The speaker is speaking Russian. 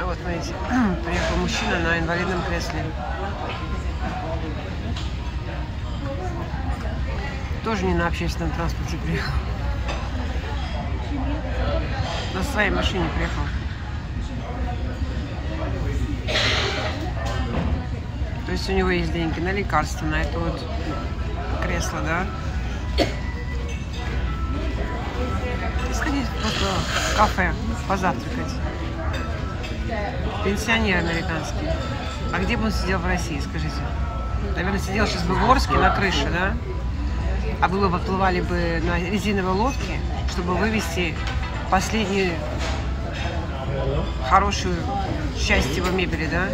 А вот, смотрите, приехал мужчина на инвалидном кресле. Тоже не на общественном транспорте приехал. На своей машине приехал. То есть у него есть деньги на лекарства, на это вот кресло, да? Сходить просто в кафе, позавтракать. Пенсионер американский. А где бы он сидел в России, скажите? Наверное, сидел сейчас бы в Орске на крыше, да? А вы бы подплывали бы на резиновой лодке, чтобы вывести последнюю хорошую часть его мебели, да?